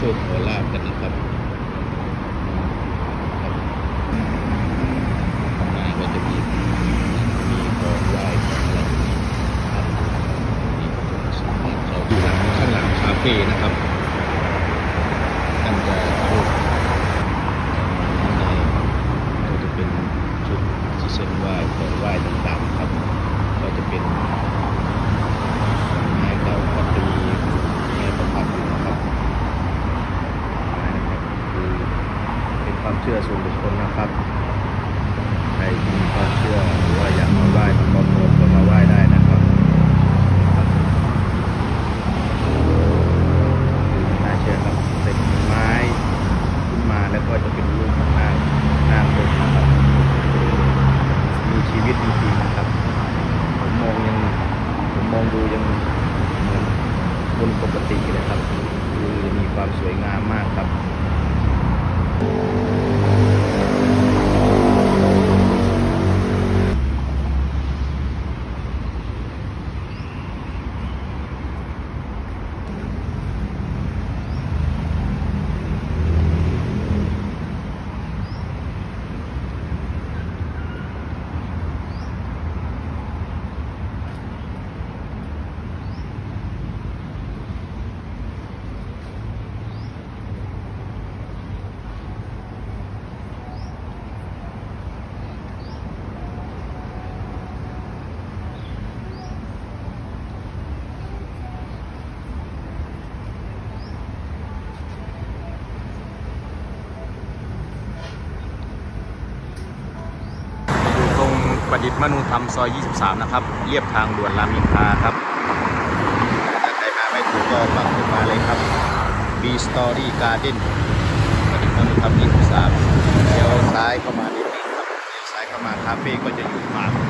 ชคขอลาบกันนะครับครับข้างหน้าก็จะมีมีของไหว้ของอะไรครับนี่ก็เป็นสมบัติเราอยู่หลังข้างหลังคาเฟ่นะครับท่านจะรูปข้างในก็จะเป็นชุดที่เส้นไหว้ของไหว้ต่างๆครับ ก็จะเป็น ไม้เก่าก็ตีไม้ประทับอยู่นะครับไม้นะครับคือเป็น ความเชื่อส่วนบุคคลนะครับใครที่มีความเชื่อหรือว่าอยากมาไหว้มาขอพรก็มาไหว้ได้นะครับน่าเชื่อครับเป็นไม้ขึ้นมาแล้วก็จะเป็นรูปของนางนางลงนะครับมีชีวิตจริงๆนะครับผมมองยังผมมองดูยังเหมือนคนปกติเลยครับคือมีความสวยงามมากครับ อยู่ตรง ประดิษฐ์มนุธรรมซอย 23 นะครับ เรียบทางด่วนรามอินทราครับถ้าใครมาไม่ถูกก็ปักขึ้นมาเลยครับ B Story Garden ประดิษฐ์มนุธรรม23เดี๋ยวซ้ายเข้ามานิดนึงครับเดี๋ยวซ้ายเข้ามาคาเฟ่ก็จะอยู่ขวามือเลยครับ